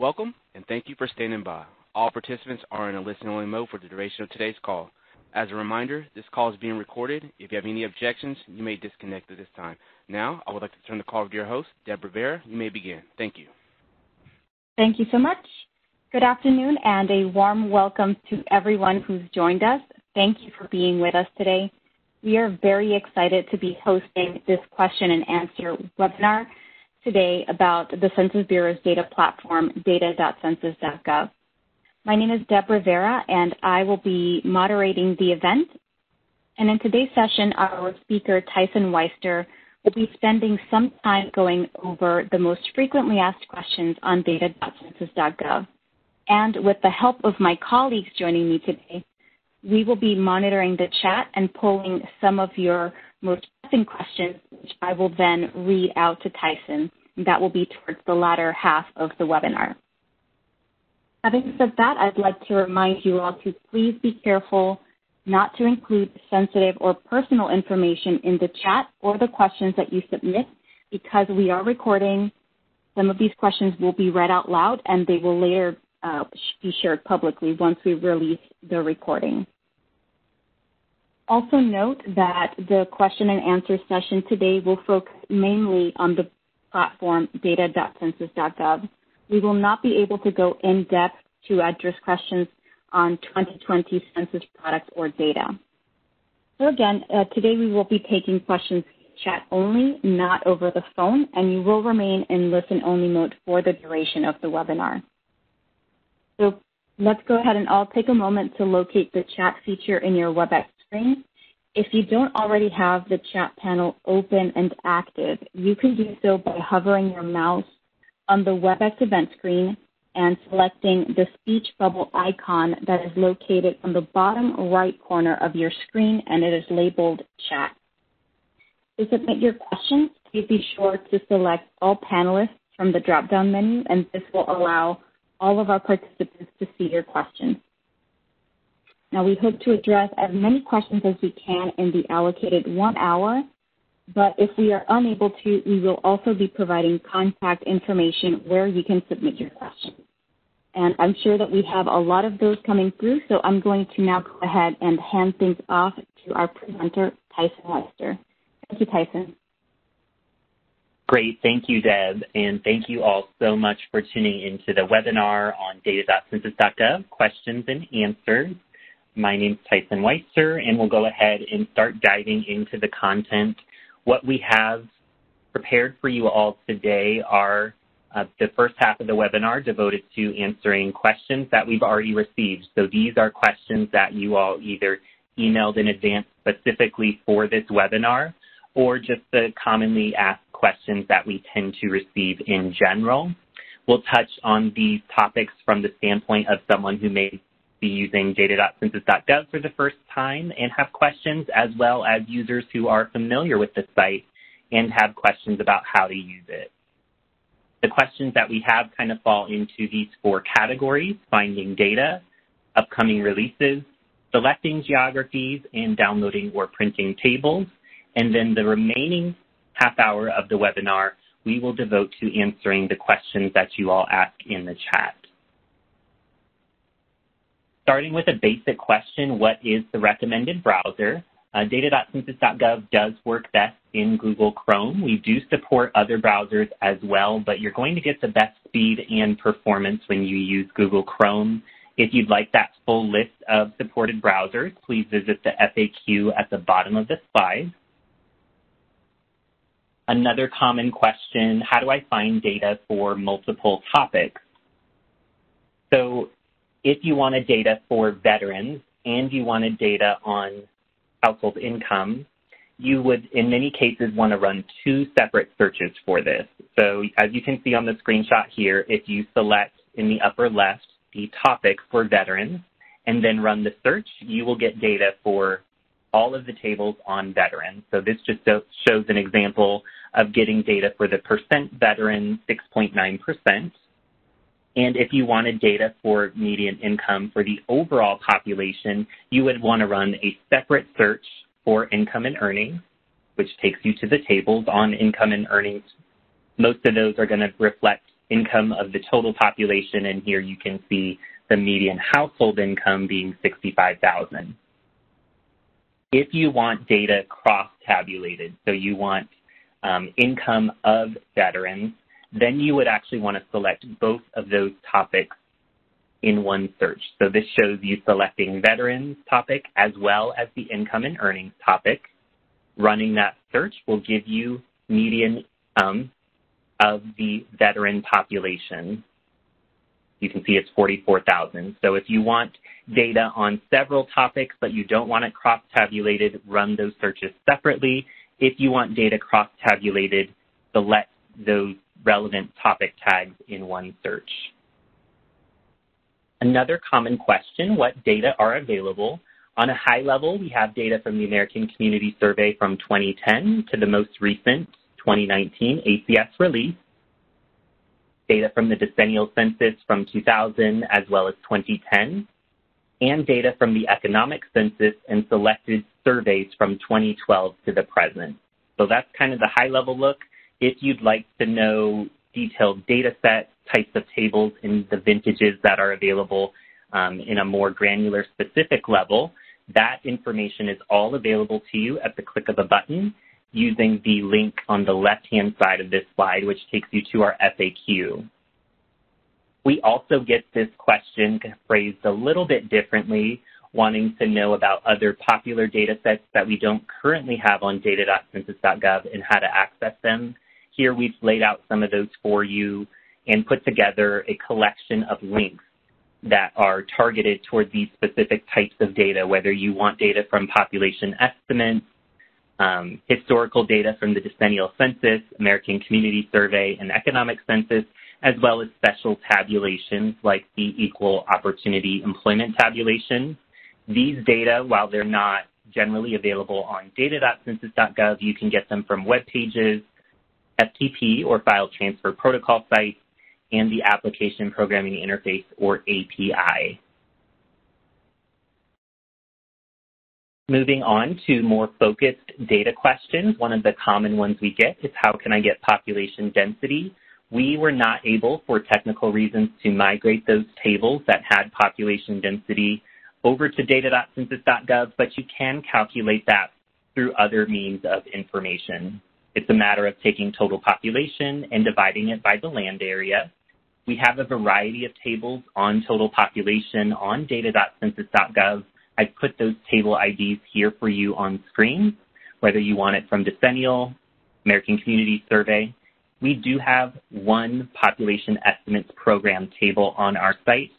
Welcome, and thank you for standing by. All participants are in a listen-only mode for the duration of today's call. As a reminder, this call is being recorded. If you have any objections, you may disconnect at this time. Now, I would like to turn the call over to your host, Deb Rivera. You may begin. Thank you. Thank you so much. Good afternoon, and a warm welcome to everyone who's joined us. Thank you for being with us today. We are very excited to be hosting this question and answer webinar today about the Census Bureau's data platform, data.census.gov. My name is Deb Rivera, and I will be moderating the event. And in today's session, our speaker, Tyson Weister, will be spending some time going over the most frequently asked questions on data.census.gov. And with the help of my colleagues joining me today, we will be monitoring the chat and pulling some of your most pressing questions, which I will then read out to Tyson. That will be towards the latter half of the webinar. Having said that, I'd like to remind you all to please be careful not to include sensitive or personal information in the chat or the questions that you submit because we are recording. Some of these questions will be read out loud and they will later uh, be shared publicly once we release the recording. Also note that the question and answer session today will focus mainly on the platform data.census.gov. We will not be able to go in depth to address questions on 2020 census products or data. So again, uh, today we will be taking questions chat only, not over the phone, and you will remain in listen only mode for the duration of the webinar. So let's go ahead and all take a moment to locate the chat feature in your WebEx screen if you don't already have the chat panel open and active, you can do so by hovering your mouse on the WebEx event screen and selecting the speech bubble icon that is located on the bottom right corner of your screen and it is labeled chat. To submit your questions, please be sure to select all panelists from the drop-down menu and this will allow all of our participants to see your questions. Now, we hope to address as many questions as we can in the allocated one hour, but if we are unable to, we will also be providing contact information where you can submit your questions. And I'm sure that we have a lot of those coming through, so I'm going to now go ahead and hand things off to our presenter, Tyson Weister. Thank you, Tyson. Great. Thank you, Deb. And thank you all so much for tuning into the webinar on data.census.gov, questions and answers. My name is Tyson Weister, and we'll go ahead and start diving into the content. What we have prepared for you all today are uh, the first half of the webinar devoted to answering questions that we've already received. So these are questions that you all either emailed in advance specifically for this webinar or just the commonly asked questions that we tend to receive in general. We'll touch on these topics from the standpoint of someone who may be using data.census.gov for the first time and have questions, as well as users who are familiar with the site and have questions about how to use it. The questions that we have kind of fall into these four categories, finding data, upcoming releases, selecting geographies, and downloading or printing tables. And then the remaining half hour of the webinar, we will devote to answering the questions that you all ask in the chat. Starting with a basic question, what is the recommended browser? Uh, data.census.gov does work best in Google Chrome. We do support other browsers as well, but you're going to get the best speed and performance when you use Google Chrome. If you'd like that full list of supported browsers, please visit the FAQ at the bottom of the slide. Another common question, how do I find data for multiple topics? So if you wanted data for veterans and you wanted data on household income, you would, in many cases, want to run two separate searches for this. So as you can see on the screenshot here, if you select in the upper left the topic for veterans and then run the search, you will get data for all of the tables on veterans. So this just shows an example of getting data for the percent veteran, 6.9%, and if you wanted data for median income for the overall population, you would want to run a separate search for income and earnings, which takes you to the tables on income and earnings. Most of those are going to reflect income of the total population, and here you can see the median household income being 65000 If you want data cross-tabulated, so you want um, income of veterans, then you would actually want to select both of those topics in one search. So this shows you selecting veterans topic as well as the income and earnings topic. Running that search will give you median um, of the veteran population. You can see it's 44,000. So if you want data on several topics but you don't want it cross-tabulated, run those searches separately. If you want data cross-tabulated, select those relevant topic tags in one search. Another common question, what data are available? On a high level, we have data from the American Community Survey from 2010 to the most recent 2019 ACS release, data from the decennial census from 2000 as well as 2010, and data from the economic census and selected surveys from 2012 to the present. So that's kind of the high level look. If you'd like to know detailed data sets, types of tables and the vintages that are available um, in a more granular specific level, that information is all available to you at the click of a button using the link on the left-hand side of this slide, which takes you to our FAQ. We also get this question phrased a little bit differently, wanting to know about other popular data sets that we don't currently have on data.census.gov and how to access them. Here we've laid out some of those for you and put together a collection of links that are targeted toward these specific types of data, whether you want data from population estimates, um, historical data from the decennial census, American Community Survey, and economic census, as well as special tabulations like the Equal Opportunity Employment Tabulation. These data, while they're not generally available on data.census.gov, you can get them from web pages, FTP or file transfer protocol sites, and the Application Programming Interface or API. Moving on to more focused data questions, one of the common ones we get is how can I get population density? We were not able, for technical reasons, to migrate those tables that had population density over to data.census.gov, but you can calculate that through other means of information. It's a matter of taking total population and dividing it by the land area. We have a variety of tables on total population on data.census.gov. I've put those table IDs here for you on screen, whether you want it from Decennial, American Community Survey. We do have one population estimates program table on our site.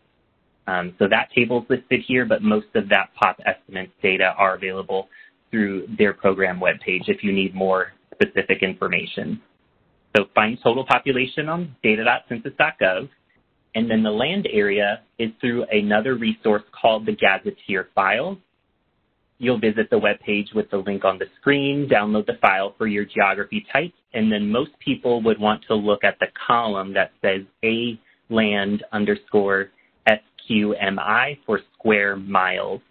Um, so that table is listed here, but most of that POP estimates data are available through their program webpage if you need more specific information. So find total population on data.census.gov, and then the land area is through another resource called the Gazetteer file. You'll visit the web page with the link on the screen, download the file for your geography type, and then most people would want to look at the column that says A land underscore SQMI for square miles.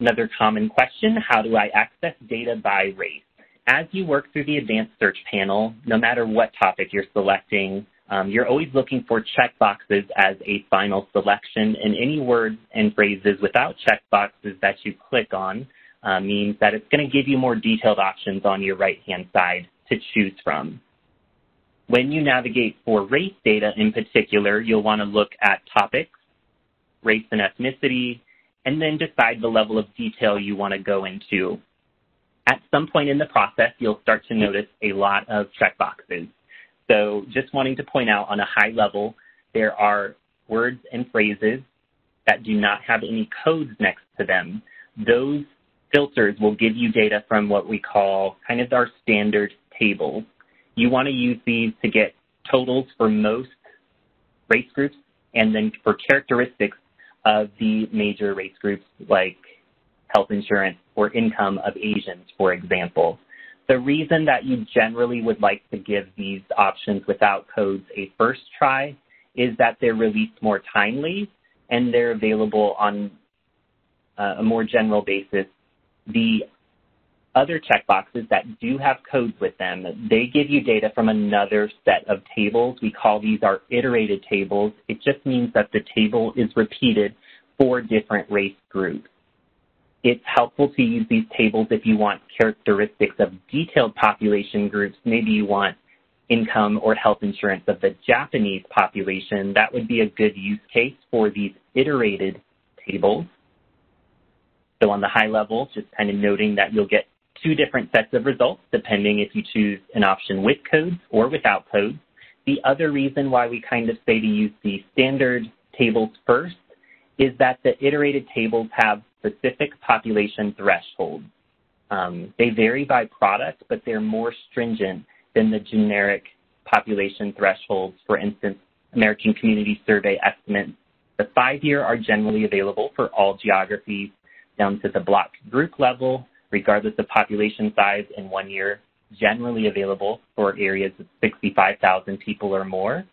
Another common question, how do I access data by race? As you work through the advanced search panel, no matter what topic you're selecting, um, you're always looking for checkboxes as a final selection, and any words and phrases without checkboxes that you click on uh, means that it's going to give you more detailed options on your right-hand side to choose from. When you navigate for race data in particular, you'll want to look at topics, race and ethnicity, and then decide the level of detail you want to go into. At some point in the process, you'll start to notice a lot of checkboxes. So just wanting to point out on a high level, there are words and phrases that do not have any codes next to them. Those filters will give you data from what we call kind of our standard tables. You want to use these to get totals for most race groups and then for characteristics of the major race groups like health insurance or income of Asians, for example. The reason that you generally would like to give these options without codes a first try is that they're released more timely and they're available on uh, a more general basis. The other checkboxes that do have codes with them. They give you data from another set of tables. We call these our iterated tables. It just means that the table is repeated for different race groups. It's helpful to use these tables if you want characteristics of detailed population groups. Maybe you want income or health insurance of the Japanese population. That would be a good use case for these iterated tables. So on the high level, just kind of noting that you'll get two different sets of results depending if you choose an option with codes or without codes. The other reason why we kind of say to use the standard tables first is that the iterated tables have specific population thresholds. Um, they vary by product, but they're more stringent than the generic population thresholds. For instance, American Community Survey estimates the five-year are generally available for all geographies down to the block group level, regardless of population size, and one year generally available for areas of 65,000 people or more.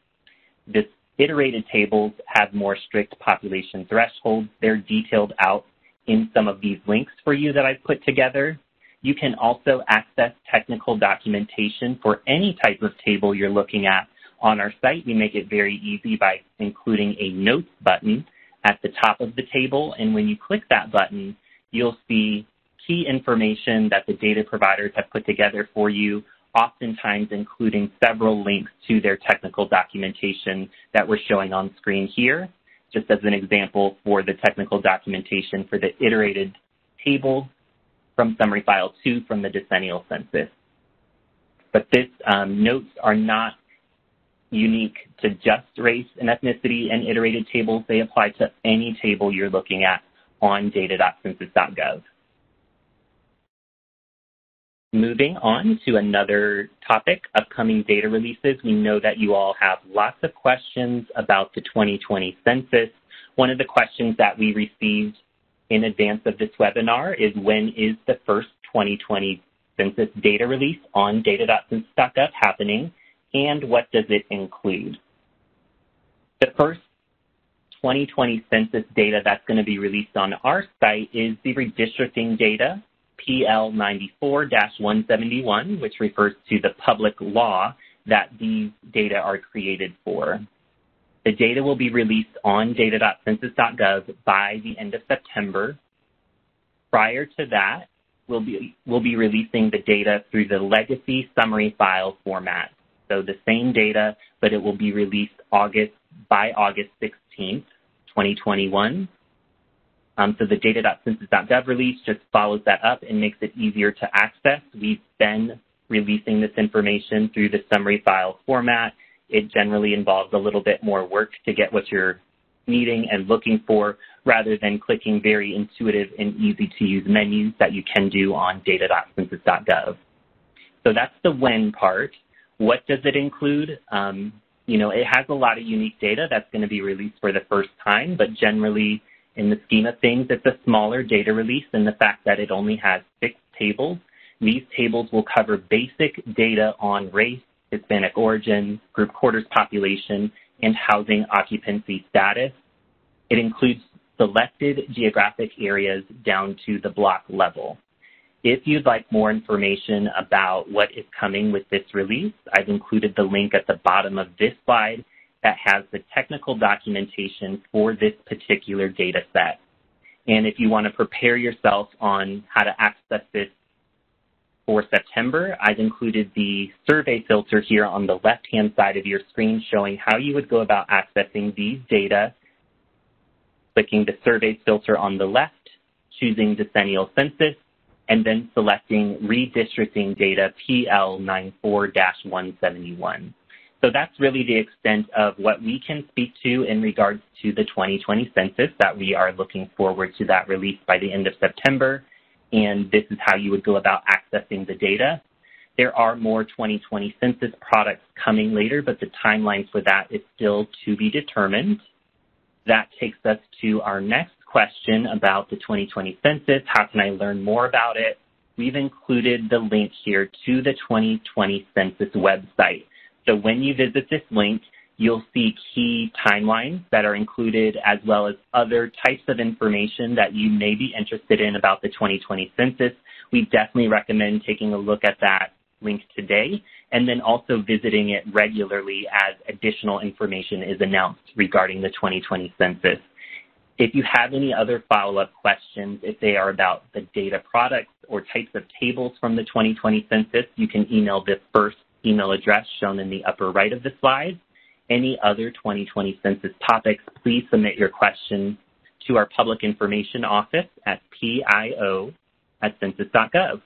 This iterated tables have more strict population thresholds. They're detailed out in some of these links for you that I've put together. You can also access technical documentation for any type of table you're looking at on our site. We make it very easy by including a notes button at the top of the table. And when you click that button, you'll see key information that the data providers have put together for you, oftentimes including several links to their technical documentation that we're showing on screen here. Just as an example for the technical documentation for the iterated table from Summary File 2 from the decennial census. But this um, notes are not unique to just race and ethnicity and iterated tables. They apply to any table you're looking at on data.census.gov. Moving on to another topic, upcoming data releases. We know that you all have lots of questions about the 2020 census. One of the questions that we received in advance of this webinar is when is the first 2020 census data release on data.census.gov happening and what does it include? The first 2020 census data that's going to be released on our site is the redistricting data, PL 94-171, which refers to the public law that these data are created for. The data will be released on data.census.gov by the end of September. Prior to that, we'll be, we'll be releasing the data through the legacy summary file format. So the same data, but it will be released August by August 16th, 2021. Um, so the data.census.gov release just follows that up and makes it easier to access. We've been releasing this information through the summary file format it generally involves a little bit more work to get what you're needing and looking for rather than clicking very intuitive and easy to use menus that you can do on data.census.gov. So that's the when part. What does it include? Um, you know, it has a lot of unique data that's going to be released for the first time, but generally in the scheme of things, it's a smaller data release and the fact that it only has six tables. These tables will cover basic data on race, Hispanic origin, group quarters population, and housing occupancy status. It includes selected geographic areas down to the block level. If you'd like more information about what is coming with this release, I've included the link at the bottom of this slide that has the technical documentation for this particular data set. And if you want to prepare yourself on how to access this for September, I've included the survey filter here on the left-hand side of your screen showing how you would go about accessing these data, clicking the survey filter on the left, choosing decennial census, and then selecting redistricting data PL94-171. So that's really the extent of what we can speak to in regards to the 2020 census that we are looking forward to that release by the end of September and this is how you would go about accessing the data. There are more 2020 census products coming later, but the timeline for that is still to be determined. That takes us to our next question about the 2020 census. How can I learn more about it? We've included the link here to the 2020 census website. So when you visit this link, You'll see key timelines that are included as well as other types of information that you may be interested in about the 2020 census. We definitely recommend taking a look at that link today and then also visiting it regularly as additional information is announced regarding the 2020 census. If you have any other follow-up questions, if they are about the data products or types of tables from the 2020 census, you can email the first email address shown in the upper right of the slide any other 2020 census topics, please submit your questions to our public information office at pio at census.gov.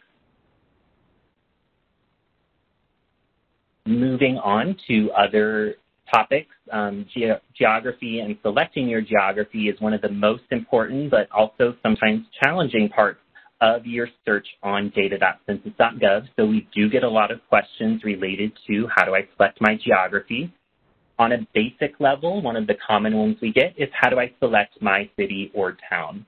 Moving on to other topics, um, ge geography and selecting your geography is one of the most important but also sometimes challenging parts of your search on data.census.gov. So we do get a lot of questions related to how do I select my geography. On a basic level, one of the common ones we get is how do I select my city or town?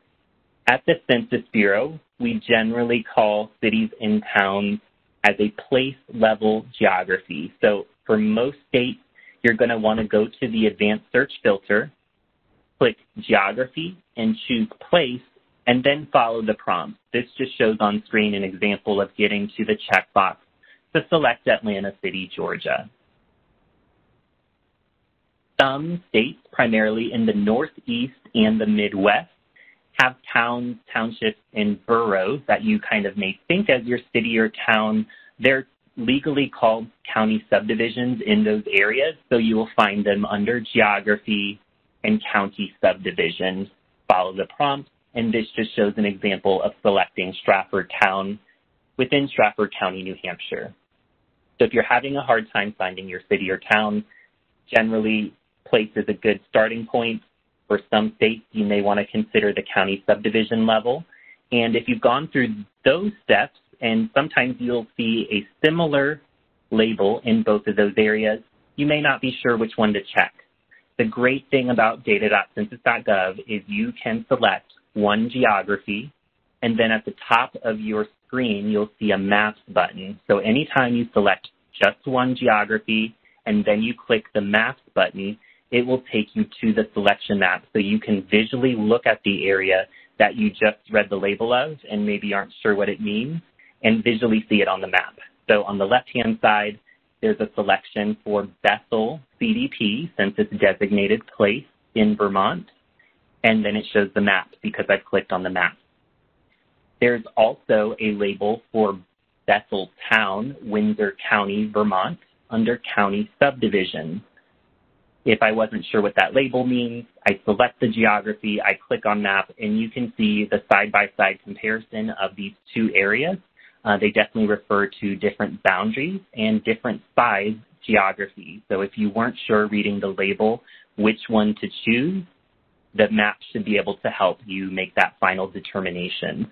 At the Census Bureau, we generally call cities and towns as a place level geography. So for most states, you're going to want to go to the advanced search filter, click geography and choose place, and then follow the prompt. This just shows on screen an example of getting to the checkbox to select Atlanta City, Georgia. Some states, primarily in the Northeast and the Midwest, have towns, townships, and boroughs that you kind of may think as your city or town. They're legally called county subdivisions in those areas, so you will find them under geography and county subdivisions. Follow the prompt, and this just shows an example of selecting Stratford Town within Stratford County, New Hampshire. So if you're having a hard time finding your city or town, generally place is a good starting point. For some states, you may want to consider the county subdivision level. And if you've gone through those steps, and sometimes you'll see a similar label in both of those areas, you may not be sure which one to check. The great thing about data.census.gov is you can select one geography, and then at the top of your screen, you'll see a maps button. So anytime you select just one geography, and then you click the maps button, it will take you to the selection map so you can visually look at the area that you just read the label of and maybe aren't sure what it means and visually see it on the map. So on the left-hand side, there's a selection for Bethel CDP, census designated place in Vermont, and then it shows the map because I've clicked on the map. There's also a label for Bethel Town, Windsor County, Vermont, under County Subdivision. If I wasn't sure what that label means, I select the geography, I click on map, and you can see the side-by-side -side comparison of these two areas. Uh, they definitely refer to different boundaries and different size geography. So if you weren't sure reading the label which one to choose, the map should be able to help you make that final determination.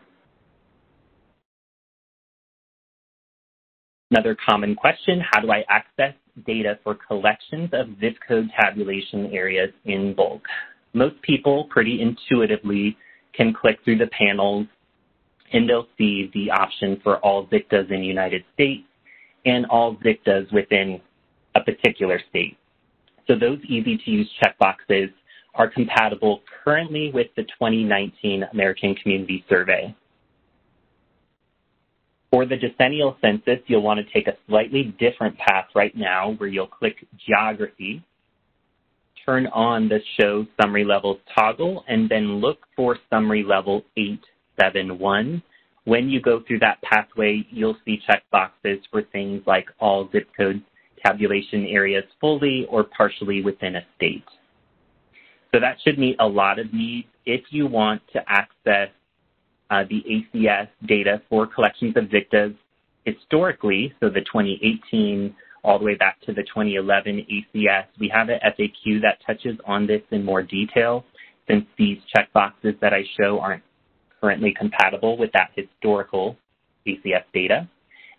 Another common question, how do I access data for collections of zip code tabulation areas in bulk. Most people pretty intuitively can click through the panels and they'll see the option for all ZCTAs in the United States and all ZCTAs within a particular state. So those easy to use checkboxes are compatible currently with the 2019 American Community Survey. For the decennial census, you'll want to take a slightly different path right now where you'll click Geography, turn on the Show Summary Levels toggle, and then look for Summary Level 871. When you go through that pathway, you'll see checkboxes for things like all zip code tabulation areas fully or partially within a state. So that should meet a lot of needs if you want to access uh, the ACS data for collections of ZCTAs historically, so the 2018 all the way back to the 2011 ACS. We have an FAQ that touches on this in more detail since these checkboxes that I show aren't currently compatible with that historical ACS data.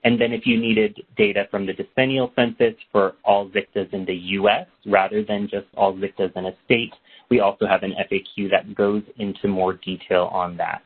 And then if you needed data from the decennial census for all ZCTAs in the U.S. rather than just all ZCTAs in a state, we also have an FAQ that goes into more detail on that.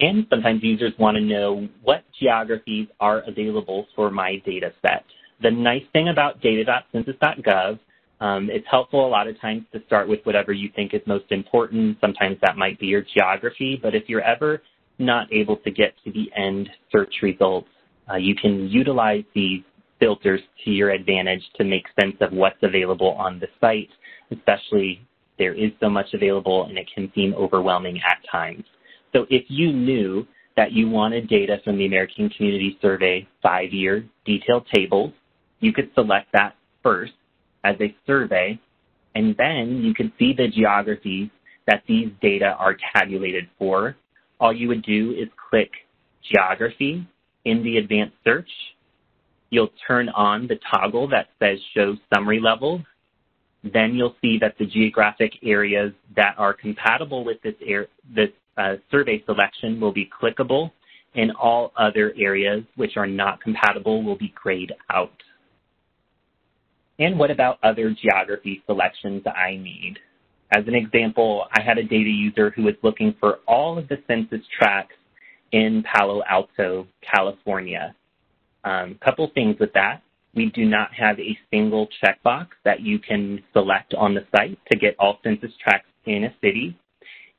And sometimes users want to know what geographies are available for my data set. the nice thing about data.census.gov, um, it's helpful a lot of times to start with whatever you think is most important. Sometimes that might be your geography, but if you're ever not able to get to the end search results, uh, you can utilize these filters to your advantage to make sense of what's available on the site, especially there is so much available and it can seem overwhelming at times. So if you knew that you wanted data from the American Community Survey five-year detailed tables, you could select that first as a survey, and then you could see the geographies that these data are tabulated for. All you would do is click geography in the advanced search. You'll turn on the toggle that says show summary levels. Then you'll see that the geographic areas that are compatible with this, air, this uh, survey selection will be clickable and all other areas which are not compatible will be grayed out. And what about other geography selections I need? As an example, I had a data user who was looking for all of the census tracts in Palo Alto, California. Um, couple things with that. We do not have a single checkbox that you can select on the site to get all census tracts in a city.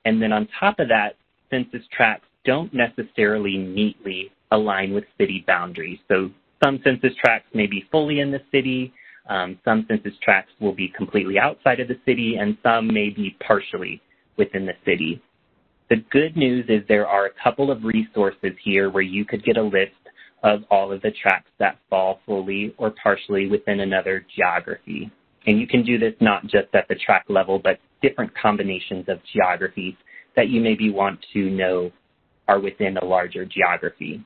And then on top of that, census tracts don't necessarily neatly align with city boundaries. So some census tracts may be fully in the city, um, some census tracts will be completely outside of the city, and some may be partially within the city. The good news is there are a couple of resources here where you could get a list of all of the tracts that fall fully or partially within another geography. And you can do this not just at the tract level, but different combinations of geographies that you maybe want to know are within a larger geography.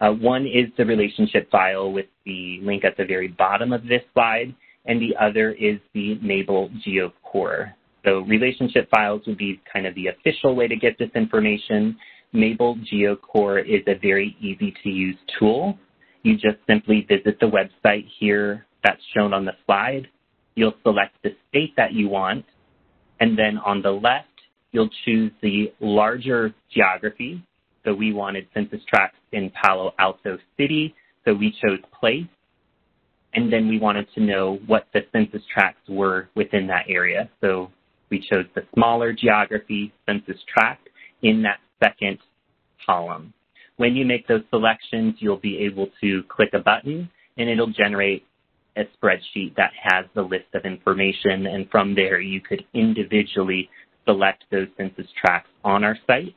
Uh, one is the relationship file with the link at the very bottom of this slide, and the other is the MABLE Geocorr. So relationship files would be kind of the official way to get this information. MABLE Geocorr is a very easy to use tool. You just simply visit the website here that's shown on the slide. You'll select the state that you want, and then on the left, you'll choose the larger geography so we wanted census tracts in Palo Alto City, so we chose place. And then we wanted to know what the census tracts were within that area. So we chose the smaller geography census tract in that second column. When you make those selections, you'll be able to click a button and it'll generate a spreadsheet that has the list of information. And from there, you could individually select those census tracts on our site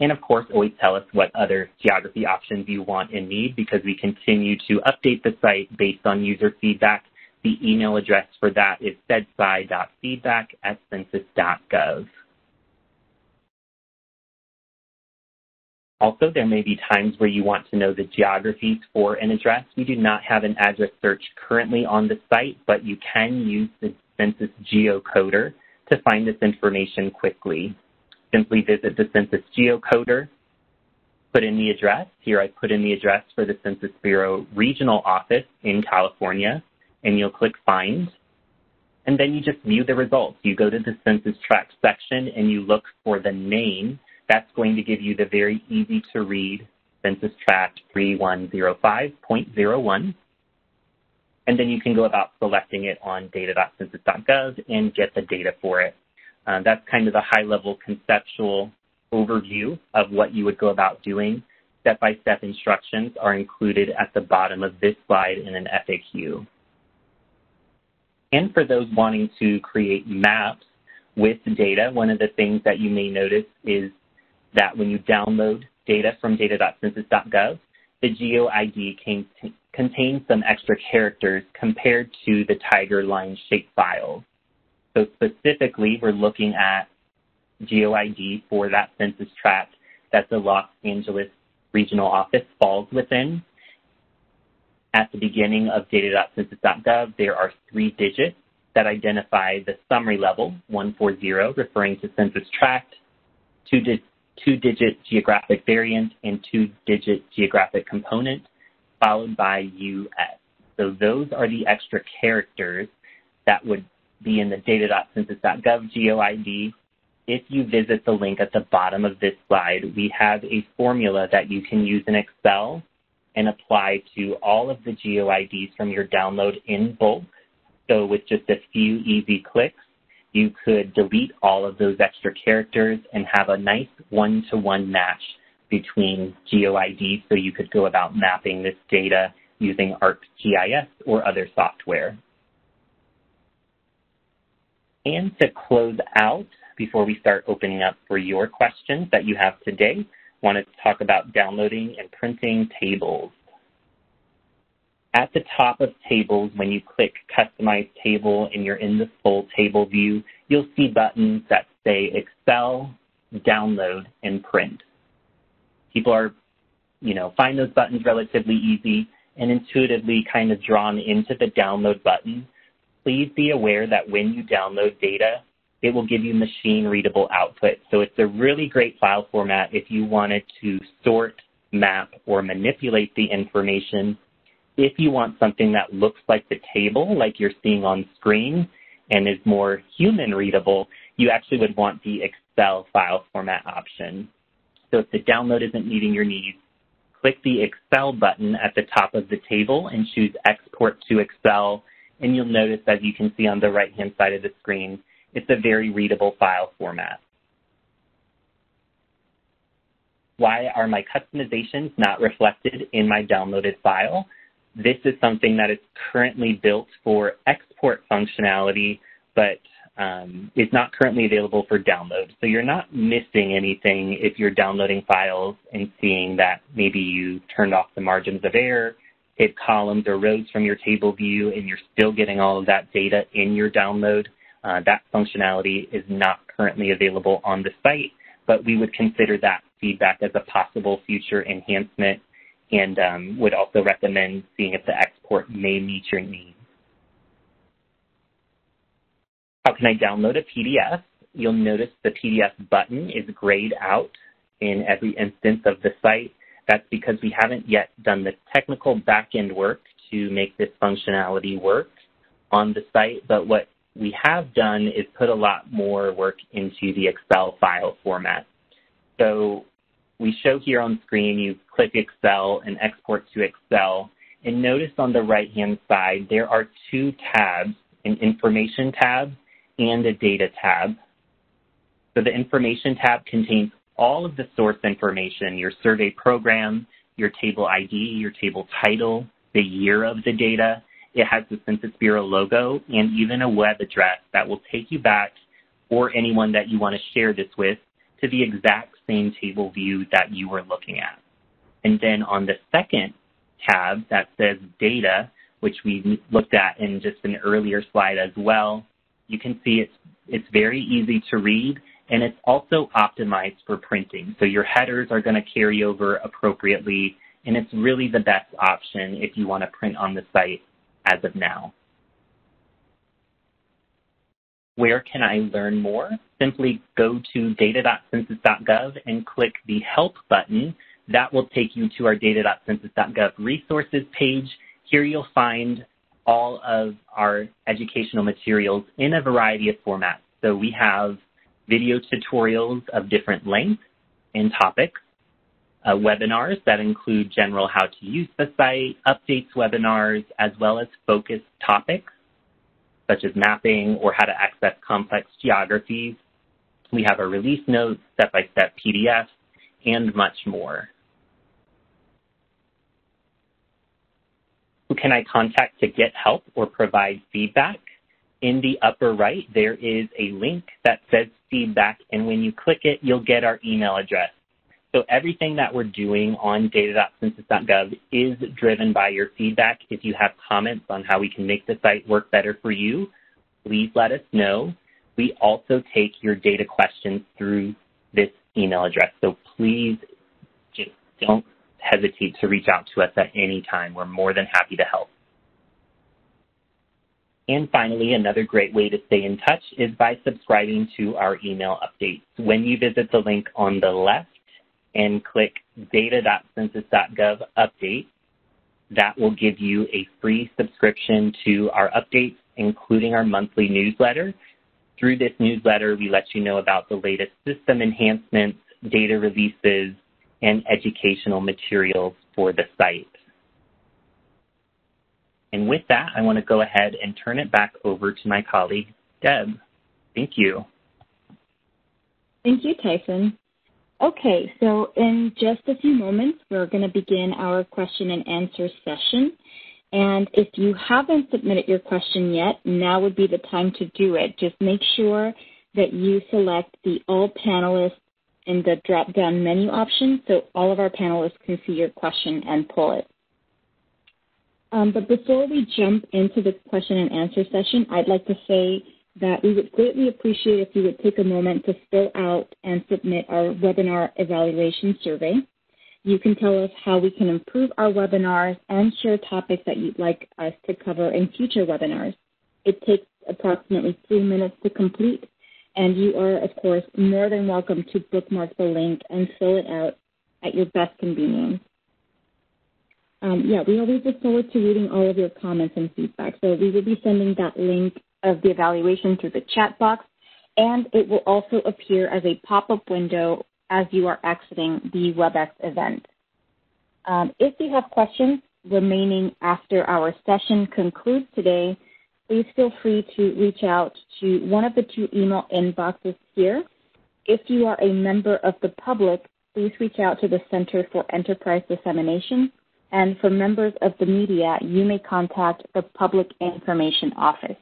and of course, always tell us what other geography options you want and need because we continue to update the site based on user feedback. The email address for that is cedsci.feedback at census.gov. Also, there may be times where you want to know the geographies for an address. We do not have an address search currently on the site, but you can use the Census geocoder to find this information quickly simply visit the Census geocoder, put in the address. Here I put in the address for the Census Bureau regional office in California, and you'll click Find. And then you just view the results. You go to the Census Tract section and you look for the name. That's going to give you the very easy to read Census Tract 3105.01. And then you can go about selecting it on data.census.gov and get the data for it. Uh, that's kind of the high-level conceptual overview of what you would go about doing. Step-by-step -step instructions are included at the bottom of this slide in an FAQ. And for those wanting to create maps with data, one of the things that you may notice is that when you download data from data.census.gov, the GeoID can, contains some extra characters compared to the tiger line shape files. So specifically, we're looking at GeoID for that census tract that the Los Angeles regional office falls within. At the beginning of data.census.gov, there are three digits that identify the summary level, 140, referring to census tract, two-digit geographic variant, and two-digit geographic component, followed by US. So those are the extra characters that would be in the data.census.gov GeoID. If you visit the link at the bottom of this slide, we have a formula that you can use in Excel and apply to all of the GeoIDs from your download in bulk. So with just a few easy clicks, you could delete all of those extra characters and have a nice one-to-one -one match between GeoIDs so you could go about mapping this data using ArcGIS or other software. And to close out, before we start opening up for your questions that you have today, want to talk about downloading and printing tables. At the top of tables, when you click Customize Table and you're in the full table view, you'll see buttons that say Excel, Download, and Print. People are, you know, find those buttons relatively easy and intuitively kind of drawn into the download button please be aware that when you download data, it will give you machine readable output. So it's a really great file format if you wanted to sort, map, or manipulate the information. If you want something that looks like the table, like you're seeing on screen, and is more human readable, you actually would want the Excel file format option. So if the download isn't meeting your needs, click the Excel button at the top of the table and choose Export to Excel and you'll notice, as you can see on the right-hand side of the screen, it's a very readable file format. Why are my customizations not reflected in my downloaded file? This is something that is currently built for export functionality, but um, is not currently available for download. So you're not missing anything if you're downloading files and seeing that maybe you turned off the margins of error hit columns or rows from your table view and you're still getting all of that data in your download, uh, that functionality is not currently available on the site, but we would consider that feedback as a possible future enhancement and um, would also recommend seeing if the export may meet your needs. How can I download a PDF? You'll notice the PDF button is grayed out in every instance of the site that's because we haven't yet done the technical back-end work to make this functionality work on the site, but what we have done is put a lot more work into the Excel file format. So we show here on screen, you click Excel and export to Excel, and notice on the right-hand side, there are two tabs, an information tab and a data tab. So the information tab contains all of the source information, your survey program, your table ID, your table title, the year of the data. It has the Census Bureau logo and even a web address that will take you back or anyone that you want to share this with to the exact same table view that you were looking at. And then on the second tab that says data, which we looked at in just an earlier slide as well, you can see it's, it's very easy to read and it's also optimized for printing. So your headers are going to carry over appropriately, and it's really the best option if you want to print on the site as of now. Where can I learn more? Simply go to data.census.gov and click the Help button. That will take you to our data.census.gov resources page. Here you'll find all of our educational materials in a variety of formats. So we have video tutorials of different lengths and topics, uh, webinars that include general how to use the site, updates webinars, as well as focused topics such as mapping or how to access complex geographies. We have a release notes, step-by-step -step PDF, and much more. Who can I contact to get help or provide feedback? in the upper right, there is a link that says feedback, and when you click it, you'll get our email address. So everything that we're doing on data.census.gov is driven by your feedback. If you have comments on how we can make the site work better for you, please let us know. We also take your data questions through this email address. So please just don't hesitate to reach out to us at any time. We're more than happy to help. And finally, another great way to stay in touch is by subscribing to our email updates. When you visit the link on the left and click data.census.gov update, that will give you a free subscription to our updates, including our monthly newsletter. Through this newsletter, we let you know about the latest system enhancements, data releases, and educational materials for the site. And with that, I want to go ahead and turn it back over to my colleague, Deb. Thank you. Thank you, Tyson. Okay, so in just a few moments, we're going to begin our question and answer session. And if you haven't submitted your question yet, now would be the time to do it. Just make sure that you select the All Panelists in the drop-down menu option so all of our panelists can see your question and pull it. Um, but before we jump into the question and answer session, I'd like to say that we would greatly appreciate if you would take a moment to fill out and submit our webinar evaluation survey. You can tell us how we can improve our webinars and share topics that you'd like us to cover in future webinars. It takes approximately three minutes to complete, and you are, of course, more than welcome to bookmark the link and fill it out at your best convenience. Um, yeah, we always look forward to reading all of your comments and feedback. So we will be sending that link of the evaluation through the chat box, and it will also appear as a pop-up window as you are exiting the WebEx event. Um, if you have questions remaining after our session concludes today, please feel free to reach out to one of the two email inboxes here. If you are a member of the public, please reach out to the Center for Enterprise Dissemination. And for members of the media, you may contact the Public Information Office.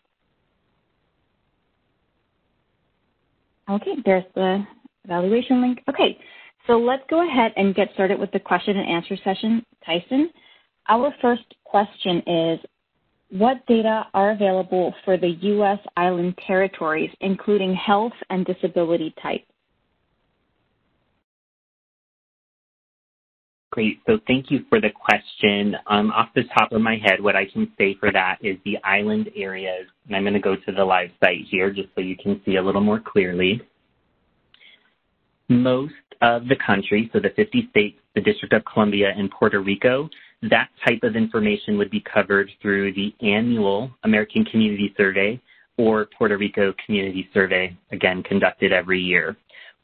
Okay, there's the evaluation link. Okay, so let's go ahead and get started with the question and answer session. Tyson, our first question is, what data are available for the U.S. island territories, including health and disability type? Great. So thank you for the question. Um, off the top of my head, what I can say for that is the island areas, and I'm going to go to the live site here just so you can see a little more clearly. Most of the country, so the 50 states, the District of Columbia, and Puerto Rico, that type of information would be covered through the annual American Community Survey or Puerto Rico Community Survey, again, conducted every year.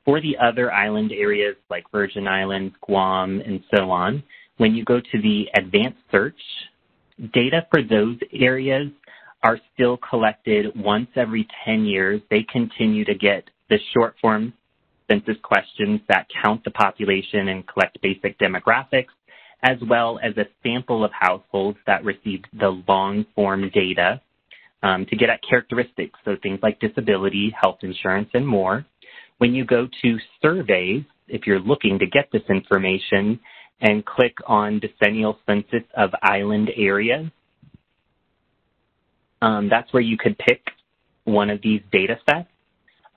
For the other island areas like Virgin Islands, Guam, and so on, when you go to the advanced search, data for those areas are still collected once every 10 years. They continue to get the short form census questions that count the population and collect basic demographics, as well as a sample of households that received the long form data um, to get at characteristics, so things like disability, health insurance, and more. When you go to surveys, if you're looking to get this information, and click on decennial census of island areas, um, that's where you could pick one of these data sets.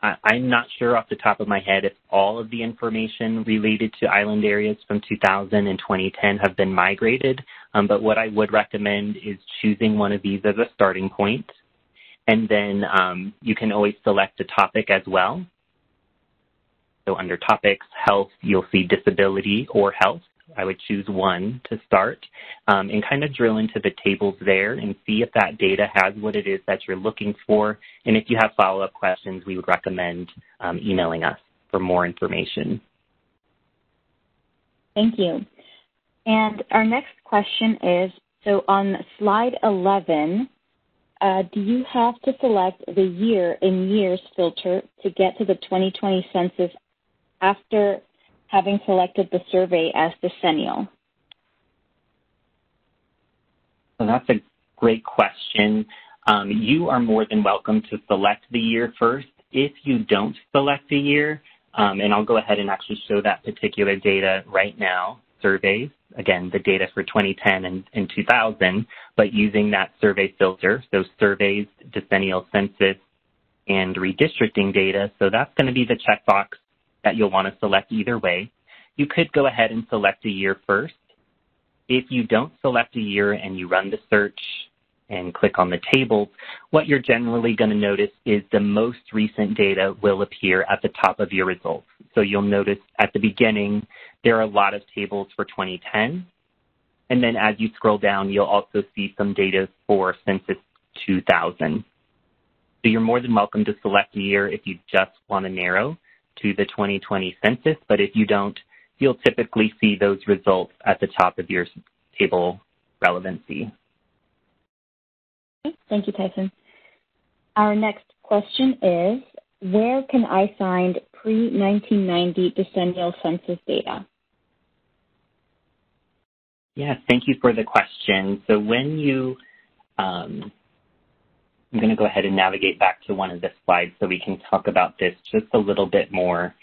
I, I'm not sure off the top of my head if all of the information related to island areas from 2000 and 2010 have been migrated, um, but what I would recommend is choosing one of these as a starting point. And then um, you can always select a topic as well. So under topics, health, you'll see disability or health. I would choose one to start um, and kind of drill into the tables there and see if that data has what it is that you're looking for. And if you have follow-up questions, we would recommend um, emailing us for more information. Thank you. And our next question is, so on slide 11, uh, do you have to select the year in years filter to get to the 2020 census after having selected the survey as decennial? Well, that's a great question. Um, you are more than welcome to select the year first. If you don't select the year, um, and I'll go ahead and actually show that particular data right now, surveys, again, the data for 2010 and, and 2000, but using that survey filter, so surveys, decennial census, and redistricting data. So that's going to be the checkbox that you'll want to select either way. You could go ahead and select a year first. If you don't select a year and you run the search and click on the tables, what you're generally going to notice is the most recent data will appear at the top of your results. So you'll notice at the beginning, there are a lot of tables for 2010. And then as you scroll down, you'll also see some data for Census 2000. So you're more than welcome to select a year if you just want to narrow to the 2020 census, but if you don't, you'll typically see those results at the top of your table relevancy. Thank you, Tyson. Our next question is, where can I find pre-1990 decennial census data? Yes, thank you for the question. So when you, um, I'm going to go ahead and navigate back to one of the slides so we can talk about this just a little bit more.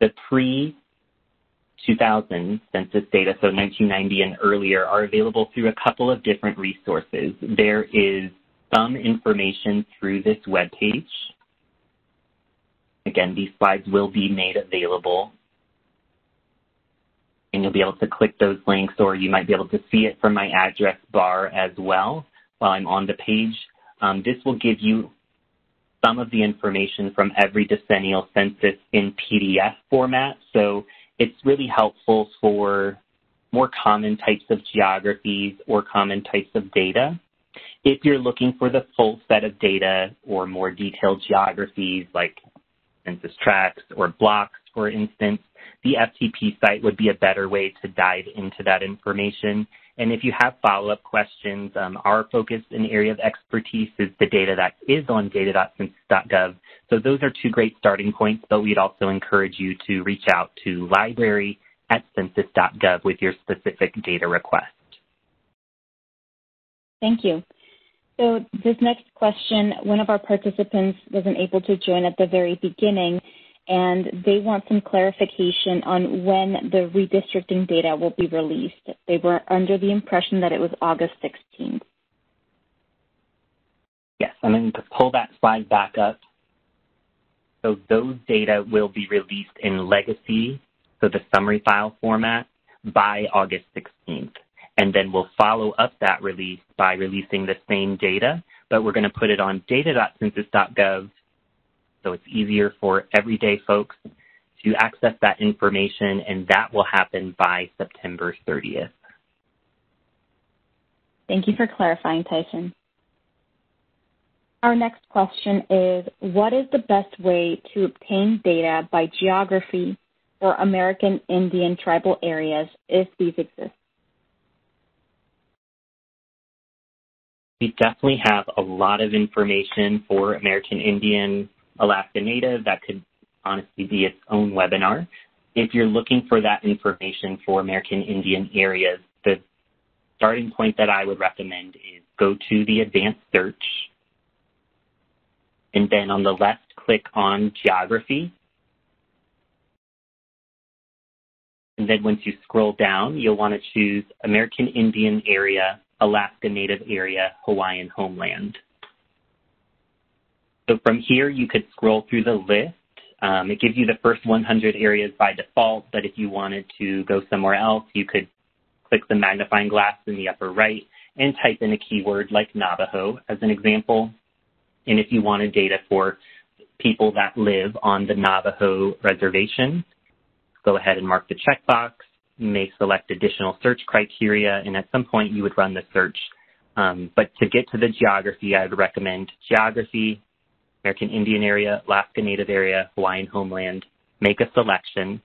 The pre 2000 census data, so 1990 and earlier, are available through a couple of different resources. There is some information through this web page. Again, these slides will be made available and you'll be able to click those links or you might be able to see it from my address bar as well while I'm on the page. Um, this will give you some of the information from every decennial census in PDF format. So it's really helpful for more common types of geographies or common types of data. If you're looking for the full set of data or more detailed geographies like census tracts or blocks, for instance, the FTP site would be a better way to dive into that information. And if you have follow-up questions, um, our focus and area of expertise is the data that is on data.census.gov. So those are two great starting points, but we'd also encourage you to reach out to library at census.gov with your specific data request. Thank you. So this next question, one of our participants wasn't able to join at the very beginning, and they want some clarification on when the redistricting data will be released. They were under the impression that it was August 16th. Yes, I'm going to pull that slide back up. So those data will be released in legacy, so the summary file format, by August 16th. And then we'll follow up that release by releasing the same data, but we're going to put it on data.census.gov so it's easier for everyday folks to access that information, and that will happen by September 30th. Thank you for clarifying, Tyson. Our next question is, what is the best way to obtain data by geography for American Indian tribal areas if these exist? We definitely have a lot of information for American Indian Alaska Native. That could honestly be its own webinar. If you're looking for that information for American Indian areas, the starting point that I would recommend is go to the advanced search and then on the left click on geography. And then once you scroll down, you'll want to choose American Indian area, Alaska Native area, Hawaiian homeland. So from here, you could scroll through the list. Um, it gives you the first 100 areas by default, but if you wanted to go somewhere else, you could click the magnifying glass in the upper right and type in a keyword like Navajo as an example. And if you wanted data for people that live on the Navajo reservation, go ahead and mark the checkbox. May select additional search criteria, and at some point you would run the search. Um, but to get to the geography, I would recommend geography, American Indian area, Alaska Native area, Hawaiian homeland, make a selection,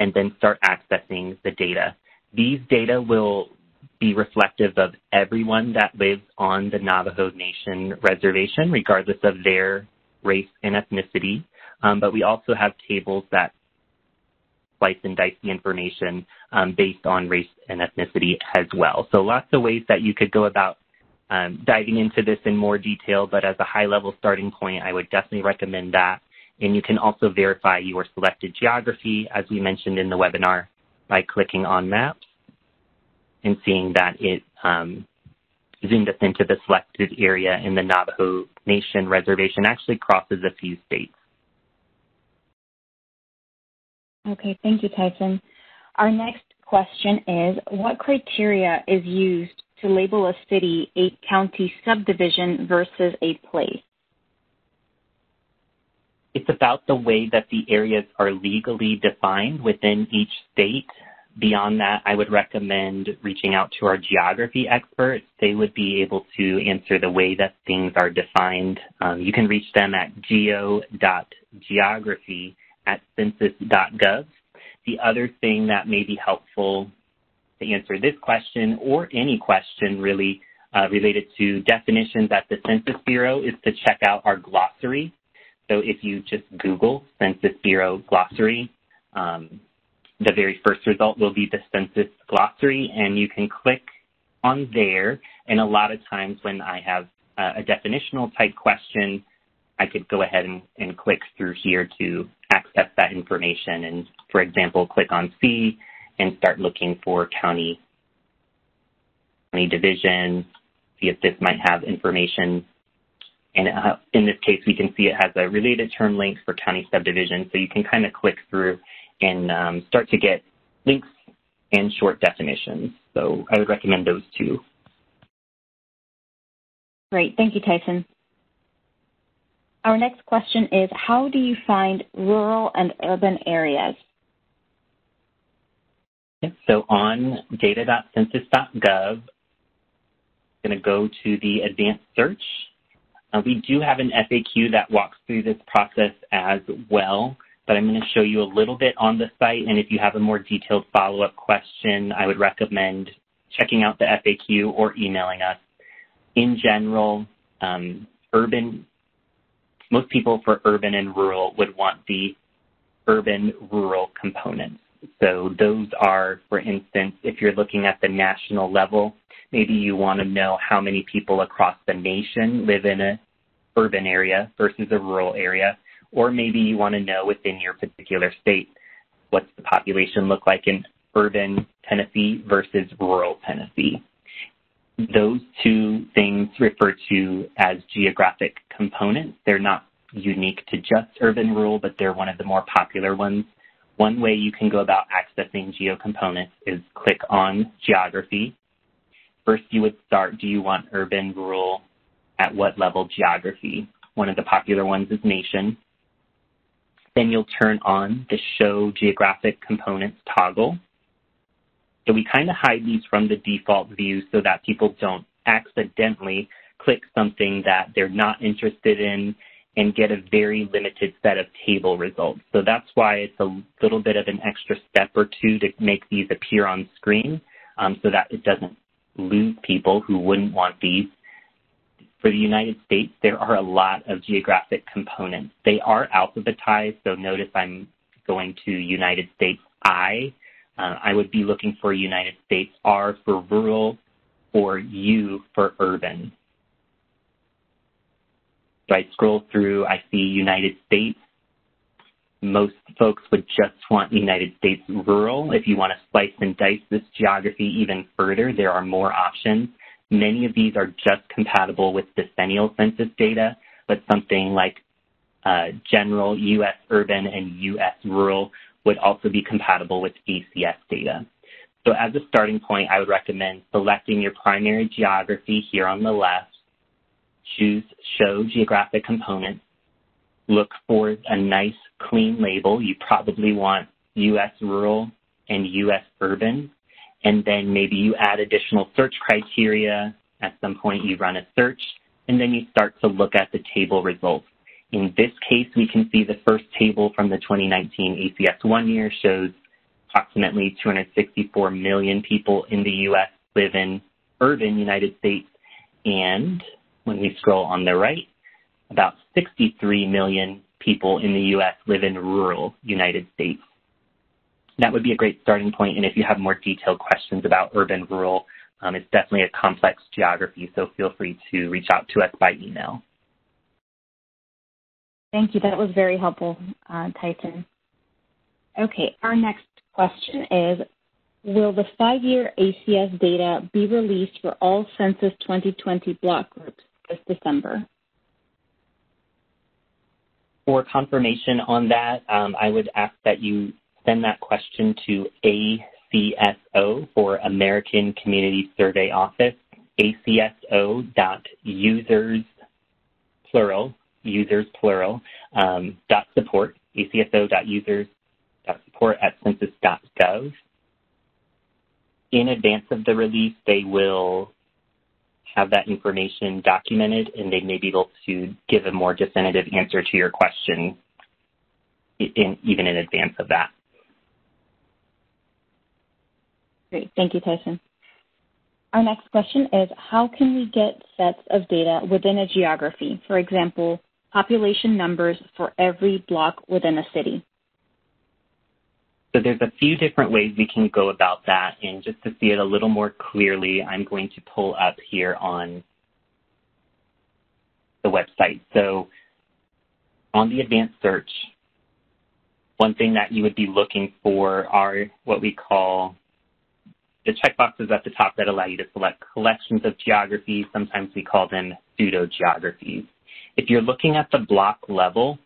and then start accessing the data. These data will be reflective of everyone that lives on the Navajo Nation reservation, regardless of their race and ethnicity. Um, but we also have tables that slice and dice the information um, based on race and ethnicity as well. So lots of ways that you could go about um, diving into this in more detail, but as a high-level starting point, I would definitely recommend that. And you can also verify your selected geography, as we mentioned in the webinar, by clicking on Maps and seeing that it um, zoomed us into the selected area in the Navajo Nation Reservation actually crosses a few states. Okay, thank you, Tyson. Our next question is, what criteria is used to label a city a county subdivision versus a place? It's about the way that the areas are legally defined within each state. Beyond that, I would recommend reaching out to our geography experts. They would be able to answer the way that things are defined. Um, you can reach them at geo.geography at census.gov. The other thing that may be helpful to answer this question or any question really uh, related to definitions at the Census Bureau is to check out our glossary. So if you just Google Census Bureau glossary, um, the very first result will be the census glossary, and you can click on there. And a lot of times when I have uh, a definitional type question, I could go ahead and, and click through here to access that information. And for example, click on C and start looking for county, county division, see if this might have information. And uh, in this case, we can see it has a related term link for county subdivision. So you can kind of click through and um, start to get links and short definitions. So I would recommend those two. Great. Thank you, Tyson. Our next question is, how do you find rural and urban areas? So on data.census.gov, I'm going to go to the advanced search. Uh, we do have an FAQ that walks through this process as well but I'm going to show you a little bit on the site. And if you have a more detailed follow-up question, I would recommend checking out the FAQ or emailing us. In general, um, urban, most people for urban and rural would want the urban-rural components. So those are, for instance, if you're looking at the national level, maybe you want to know how many people across the nation live in a urban area versus a rural area or maybe you want to know within your particular state what's the population look like in urban Tennessee versus rural Tennessee. Those two things refer to as geographic components. They're not unique to just urban rural, but they're one of the more popular ones. One way you can go about accessing geocomponents is click on geography. First, you would start, do you want urban, rural, at what level geography? One of the popular ones is nation. Then you'll turn on the Show Geographic Components toggle. So we kind of hide these from the default view so that people don't accidentally click something that they're not interested in and get a very limited set of table results. So that's why it's a little bit of an extra step or two to make these appear on screen um, so that it doesn't lose people who wouldn't want these for the United States, there are a lot of geographic components. They are alphabetized, so notice I'm going to United States I. Uh, I would be looking for United States R for rural or U for urban. So I scroll through, I see United States. Most folks would just want United States rural. If you want to slice and dice this geography even further, there are more options. Many of these are just compatible with decennial census data, but something like uh, general U.S. urban and U.S. rural would also be compatible with ACS data. So as a starting point, I would recommend selecting your primary geography here on the left, choose Show Geographic Components, look for a nice clean label. You probably want U.S. rural and U.S. urban and then maybe you add additional search criteria. At some point, you run a search, and then you start to look at the table results. In this case, we can see the first table from the 2019 ACS one year shows approximately 264 million people in the U.S. live in urban United States, and when we scroll on the right, about 63 million people in the U.S. live in rural United States that would be a great starting point. And if you have more detailed questions about urban rural, um, it's definitely a complex geography, so feel free to reach out to us by email. Thank you. That was very helpful, uh, Tyson. Okay, our next question is, will the five-year ACS data be released for all Census 2020 block groups this December? For confirmation on that, um, I would ask that you send that question to ACSO for American Community Survey Office, acso.users, plural, users, plural, um, dot support, acso.users.support at census.gov. In advance of the release, they will have that information documented and they may be able to give a more definitive answer to your question even in advance of that. Great. Thank you, Tyson. Our next question is, how can we get sets of data within a geography? For example, population numbers for every block within a city. So there's a few different ways we can go about that. And just to see it a little more clearly, I'm going to pull up here on the website. So on the advanced search, one thing that you would be looking for are what we call the checkboxes at the top that allow you to select collections of geographies. Sometimes we call them pseudo-geographies. If you're looking at the block level,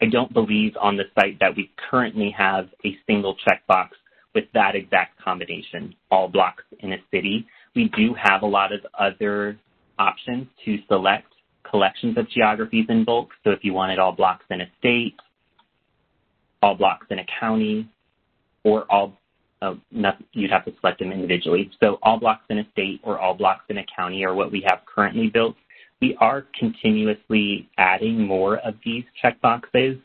I don't believe on the site that we currently have a single checkbox with that exact combination, all blocks in a city. We do have a lot of other options to select collections of geographies in bulk. So if you wanted all blocks in a state, all blocks in a county, or all, uh, you'd have to select them individually. So all blocks in a state or all blocks in a county are what we have currently built. We are continuously adding more of these checkboxes.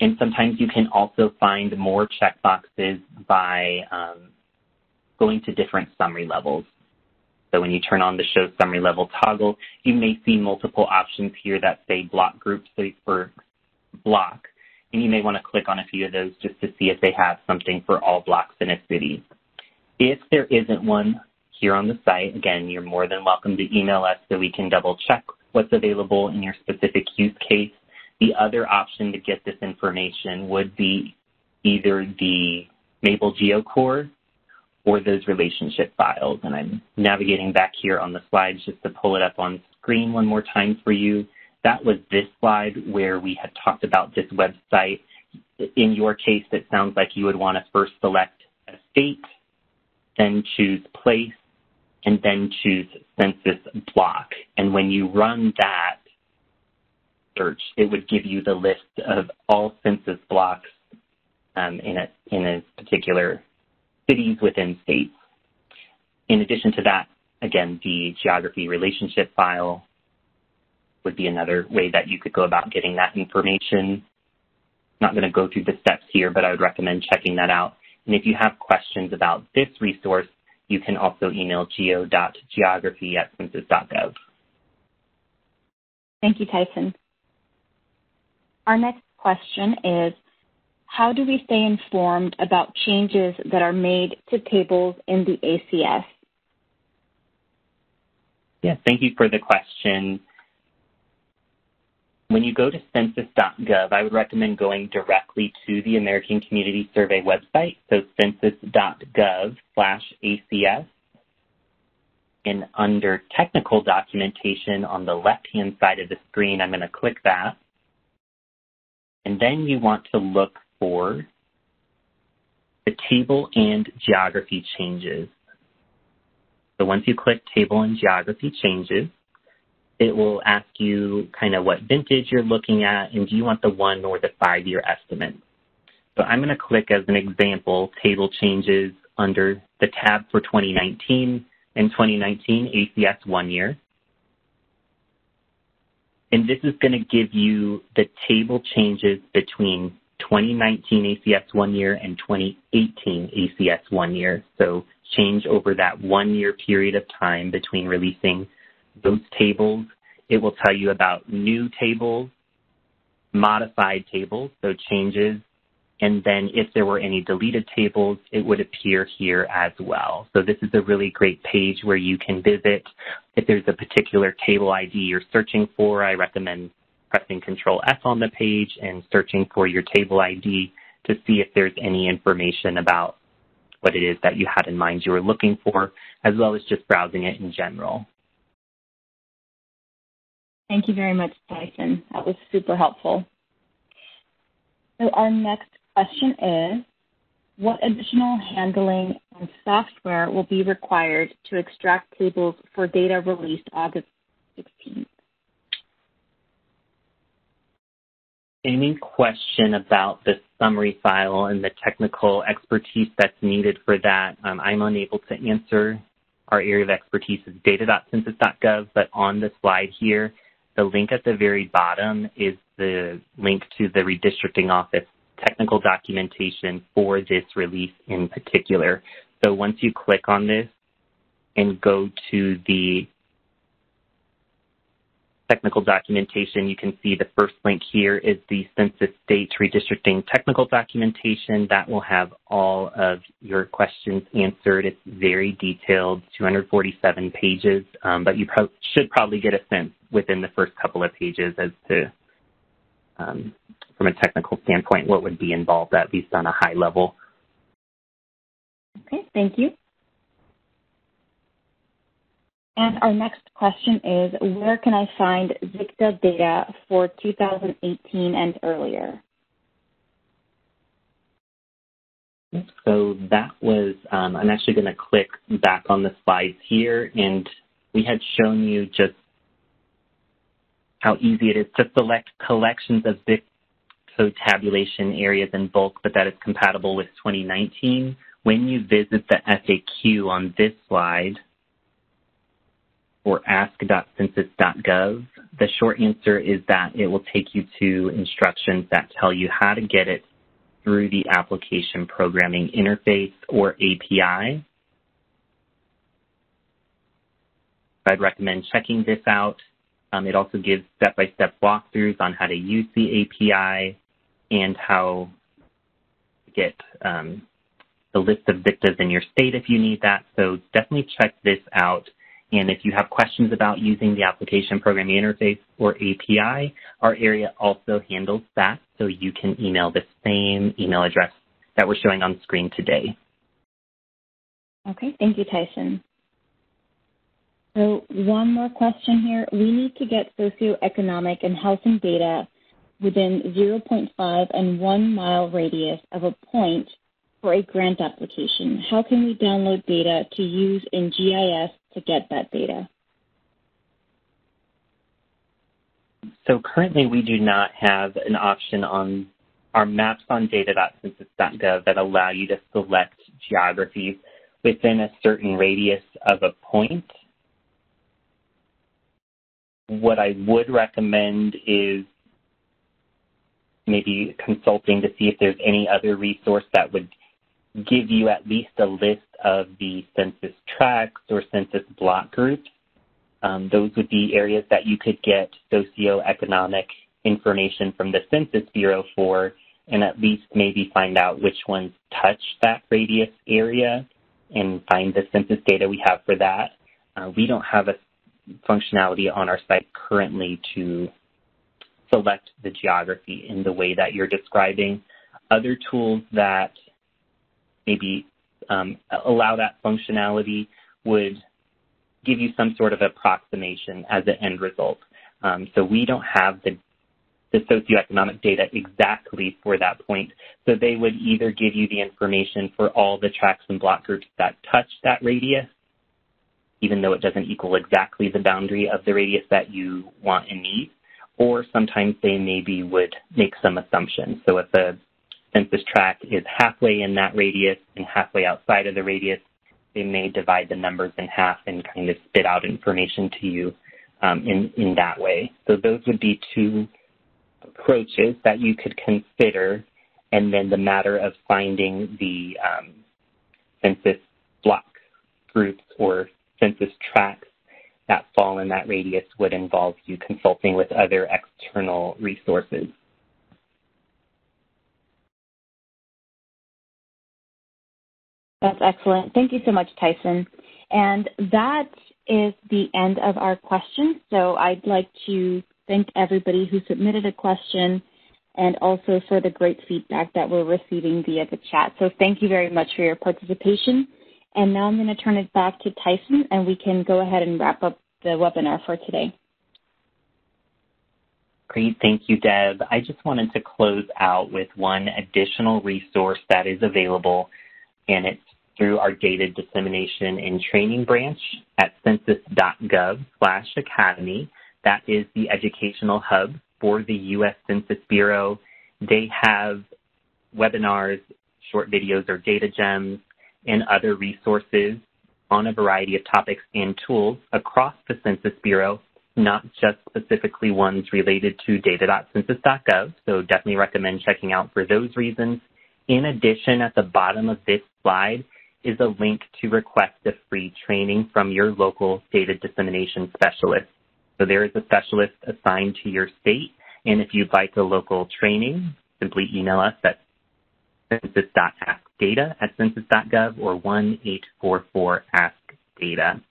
And sometimes you can also find more checkboxes by um, going to different summary levels. So when you turn on the show summary level toggle, you may see multiple options here that say block groups or block. And you may want to click on a few of those just to see if they have something for all blocks in a city. If there isn't one here on the site, again, you're more than welcome to email us so we can double check what's available in your specific use case. The other option to get this information would be either the MABLE Geocorr or those relationship files. And I'm navigating back here on the slides just to pull it up on screen one more time for you. That was this slide where we had talked about this website. In your case, it sounds like you would want to first select a state, then choose place, and then choose census block. And when you run that search, it would give you the list of all census blocks um, in, a, in a particular cities within states. In addition to that, again, the geography relationship file would be another way that you could go about getting that information. Not going to go through the steps here, but I would recommend checking that out. And if you have questions about this resource, you can also email geo.geography at census.gov. Thank you, Tyson. Our next question is, how do we stay informed about changes that are made to tables in the ACS? Yeah, thank you for the question. When you go to census.gov, I would recommend going directly to the American Community Survey website, so census.gov slash ACS. And under technical documentation on the left-hand side of the screen, I'm going to click that. And then you want to look for the table and geography changes. So once you click table and geography changes, it will ask you kind of what vintage you're looking at and do you want the one or the five year estimate. So I'm going to click as an example table changes under the tab for 2019 and 2019 ACS one year. And this is going to give you the table changes between 2019 ACS one year and 2018 ACS one year. So change over that one year period of time between releasing those tables. It will tell you about new tables, modified tables, so changes, and then if there were any deleted tables, it would appear here as well. So this is a really great page where you can visit. If there's a particular table ID you're searching for, I recommend pressing Control F on the page and searching for your table ID to see if there's any information about what it is that you had in mind you were looking for, as well as just browsing it in general. Thank you very much, Tyson. That was super helpful. So our next question is, what additional handling and software will be required to extract tables for data released August 16th? any question about the summary file and the technical expertise that's needed for that, um, I'm unable to answer. Our area of expertise is data.census.gov, but on the slide here, the link at the very bottom is the link to the redistricting office technical documentation for this release in particular. So once you click on this and go to the technical documentation, you can see the first link here is the Census State Redistricting Technical Documentation. That will have all of your questions answered. It's very detailed, 247 pages, um, but you pro should probably get a sense within the first couple of pages as to, um, from a technical standpoint, what would be involved, at least on a high level. Okay, thank you. And our next question is, where can I find ZCTA data for 2018 and earlier? So that was, um, I'm actually going to click back on the slides here, and we had shown you just how easy it is to select collections of zip code tabulation areas in bulk, but that is compatible with 2019. When you visit the FAQ on this slide, or ask.census.gov, the short answer is that it will take you to instructions that tell you how to get it through the application programming interface or API. I'd recommend checking this out. Um, it also gives step-by-step -step walkthroughs on how to use the API and how to get um, the list of ZCTAs in your state if you need that. So definitely check this out. And if you have questions about using the application programming interface or API, our area also handles that. So you can email the same email address that we're showing on screen today. Okay, thank you, Tyson. So one more question here. We need to get socioeconomic and housing data within 0.5 and 1 mile radius of a point for a grant application. How can we download data to use in GIS to get that data? So currently we do not have an option on our maps on data.census.gov that allow you to select geographies within a certain radius of a point. What I would recommend is maybe consulting to see if there's any other resource that would give you at least a list of the census tracts or census block groups. Um, those would be areas that you could get socioeconomic information from the Census Bureau for and at least maybe find out which ones touch that radius area and find the census data we have for that. Uh, we don't have a functionality on our site currently to select the geography in the way that you're describing. Other tools that maybe um, allow that functionality would give you some sort of approximation as an end result. Um, so we don't have the, the socioeconomic data exactly for that point. So they would either give you the information for all the tracts and block groups that touch that radius, even though it doesn't equal exactly the boundary of the radius that you want and need, or sometimes they maybe would make some assumptions. So if a census tract is halfway in that radius and halfway outside of the radius, they may divide the numbers in half and kind of spit out information to you um, in, in that way. So those would be two approaches that you could consider. And then the matter of finding the um, census block groups or census tracts that fall in that radius would involve you consulting with other external resources. That's excellent. Thank you so much, Tyson. And that is the end of our questions. So I'd like to thank everybody who submitted a question and also for the great feedback that we're receiving via the chat. So thank you very much for your participation. And now I'm going to turn it back to Tyson and we can go ahead and wrap up the webinar for today. Great. Thank you, Deb. I just wanted to close out with one additional resource that is available and it's through our data dissemination and training branch at census.gov slash academy. That is the educational hub for the U.S. Census Bureau. They have webinars, short videos or data gems, and other resources on a variety of topics and tools across the Census Bureau, not just specifically ones related to data.census.gov. So definitely recommend checking out for those reasons. In addition, at the bottom of this slide is a link to request a free training from your local data dissemination specialist. So there is a specialist assigned to your state, and if you'd like a local training, simply email us at census.askdata at census.gov or 1-844-ASK-DATA.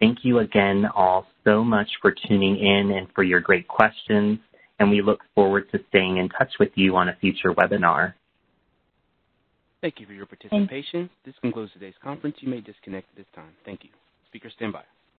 Thank you again all so much for tuning in and for your great questions, and we look forward to staying in touch with you on a future webinar. Thank you for your participation. This concludes today's conference. You may disconnect at this time. Thank you. Speaker, stand by.